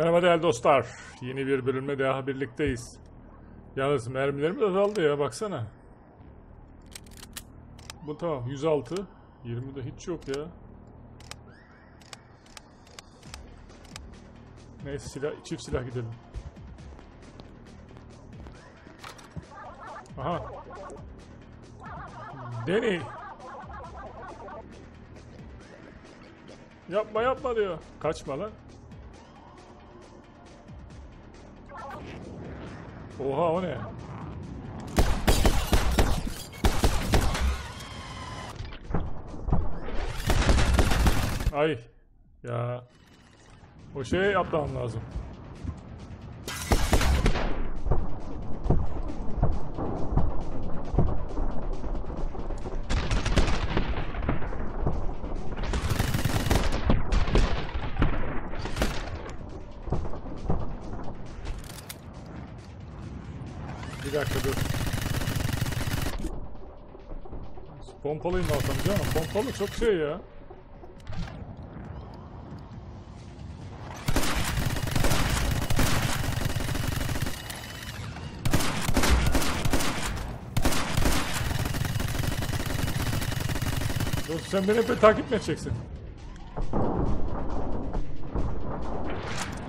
Merhaba değerli dostlar. Yeni bir bölümle daha birlikteyiz. Yalnız mermilerimiz azaldı ya baksana. Bu tamam 106. 20'de hiç yok ya. Neyse silah, çift silah gidelim. Aha. Deni. Yapma yapma diyor. Kaçma lan. Oha o ne? Ay. Ya. O şeye yapmam lazım. Bir dakika dur. Pompalıyı mı alsam canım? Pompalı çok şey ya. Dur sen beni hep takip mi edeceksin?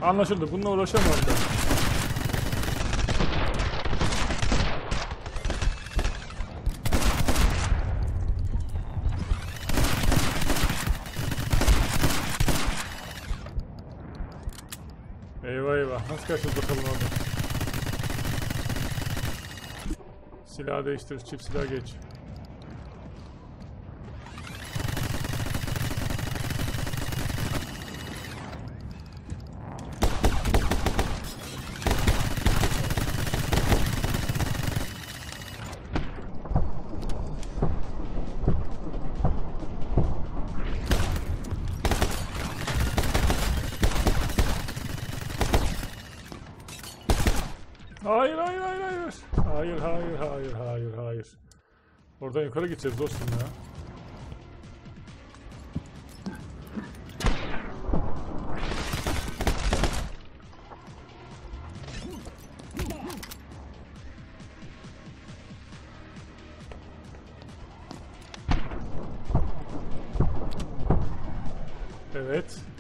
Anlaşıldı. Bununla uğraşamam ben. Kaçacağız bakalım orada. Silah değiştir. Çift silah geç. Hayır hayır hayır hayır. Hayır hayır hayır hayır hayır. Oradan yukarı gideceğiz dostum ya. Evet.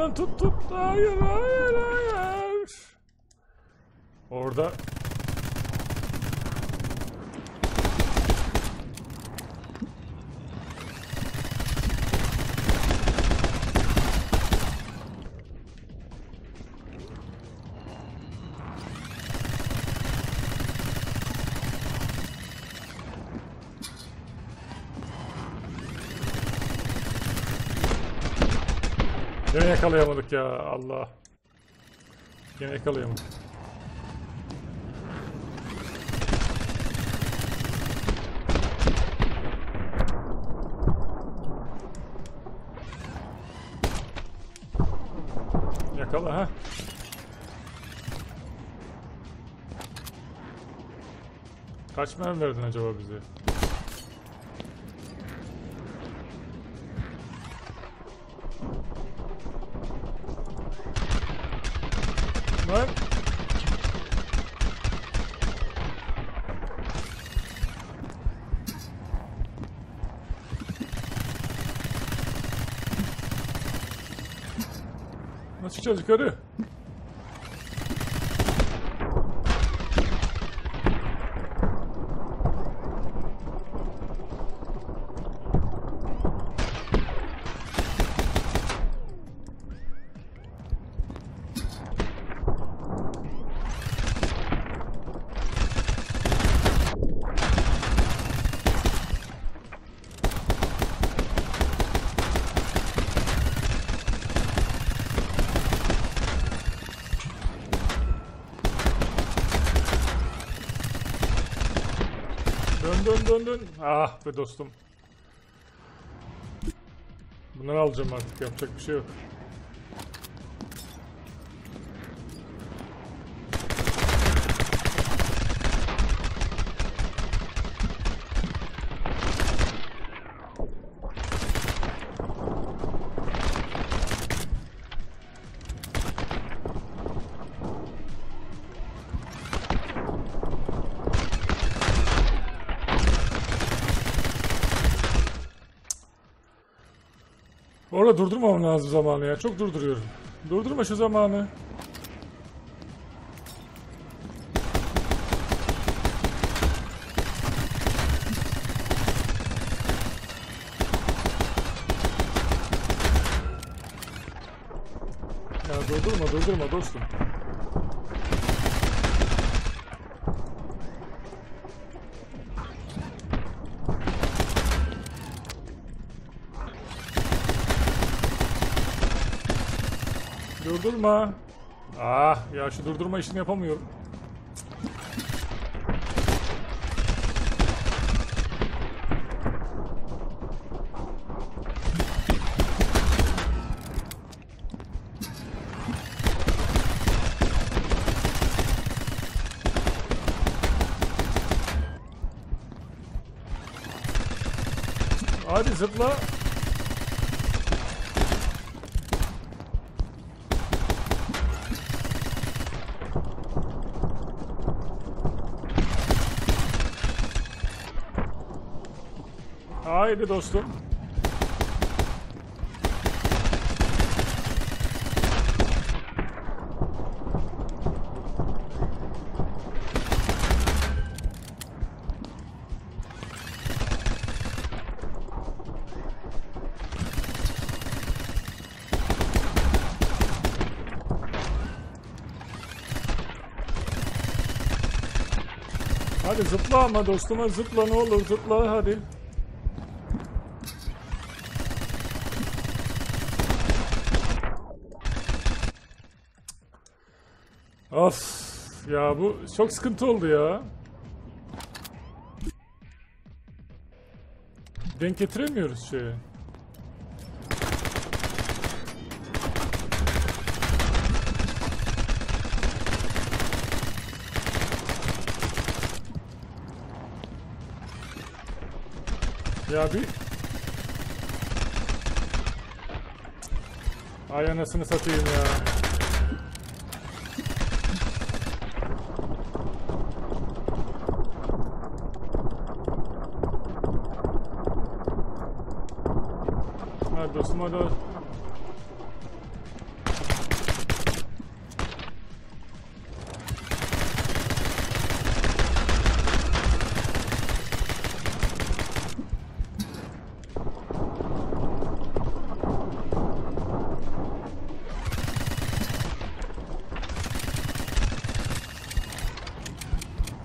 Tut lan tut tut. Hayır hayır hayır. Orada Yine yakalayamadık ya Allah. Yine yakalayamadık. Yakala ha. Kaç mermi verdin acaba bize? Lan. Nasıl çıkacağız yukarı? Döndün. Ah be dostum. Bunları alacağım artık yapacak bir şey yok. Orada durdurmamam lazım zamanı ya. Çok durduruyorum. Durdurma şu zamanı. Ya durdurma durdurma dostum. Durdurma. Ah ya şu durdurma işini yapamıyorum. Hadi zıpla. Haydi dostum. Hadi zıpla ama dostuma zıpla ne olur zıpla hadi. Of ya bu çok sıkıntı oldu ya. Denk getiremiyoruz şeye. Ya bir... Ay anasını satayım ya. Hadi dostum hadi.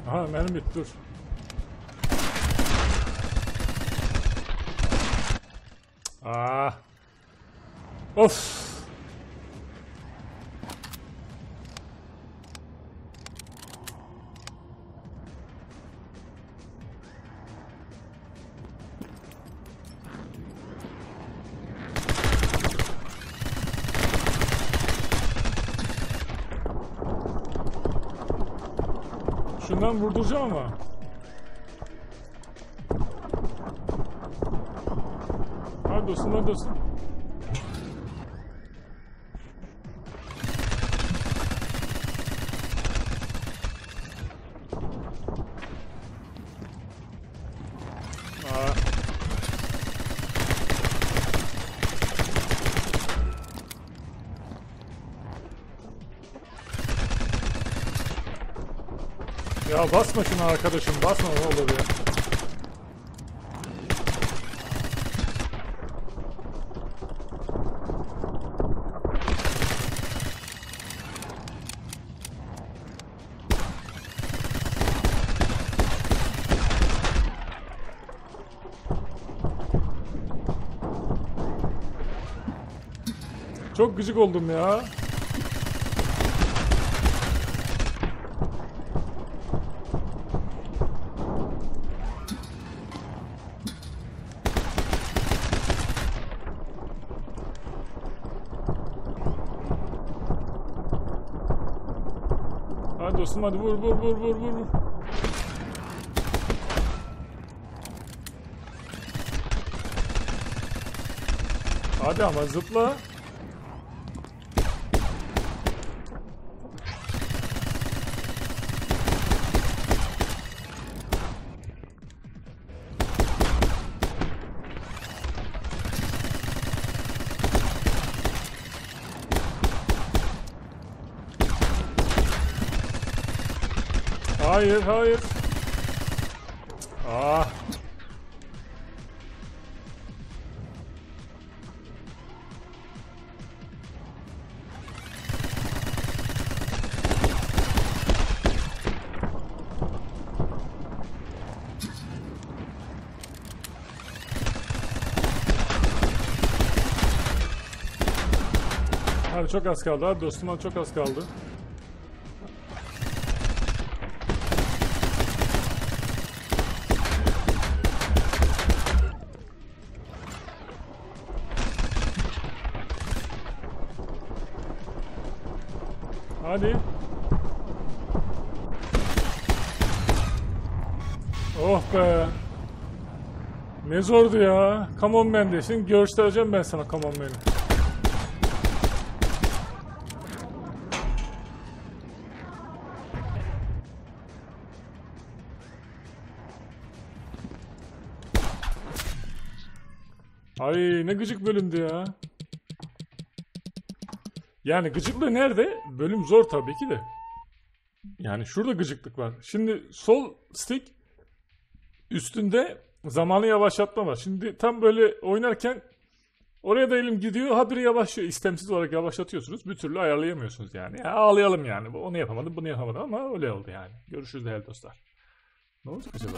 Aha mermi dur. Ah. Of. Şundan vurduracağım ama. Dostum. Aa. Ya basma şunu arkadaşım basma ne olur ya. Çok gıcık oldum ya. Hadi dostum hadi vur vur vur vur vur. vur. Hadi ama zıpla. Hayır, hayır. Ah. Hadi çok az kaldı. Hadi dostum hadi çok az kaldı. Hadi. Oh be. Ne zordu ya. Come on man de. Şimdi göstereceğim ben sana come on man'i. Ay ne gıcık bölümdü ya. Yani gıcıklığı nerede? Bölüm zor tabii ki de. Yani şurada gıcıklık var. Şimdi sol stick üstünde zamanı yavaşlatma var. Şimdi tam böyle oynarken oraya da elim gidiyor. Habire yavaşlıyor. İstemsiz olarak yavaşlatıyorsunuz. Bir türlü ayarlayamıyorsunuz yani. Ya ağlayalım yani. Onu yapamadım, bunu yapamadım ama öyle oldu yani. Görüşürüz değerli dostlar. Ne olacak acaba?